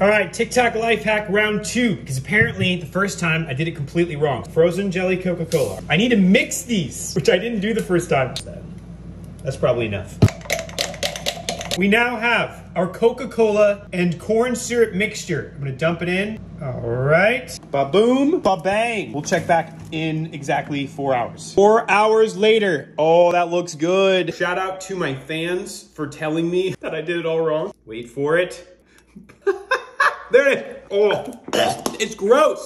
All right, TikTok life hack round two, because apparently the first time I did it completely wrong. Frozen jelly Coca-Cola. I need to mix these, which I didn't do the first time. That's probably enough. We now have our Coca-Cola and corn syrup mixture. I'm gonna dump it in. All right. Ba-boom, ba-bang. We'll check back in exactly four hours. Four hours later. Oh, that looks good. Shout out to my fans for telling me that I did it all wrong. Wait for it. there it is. Oh, it's gross.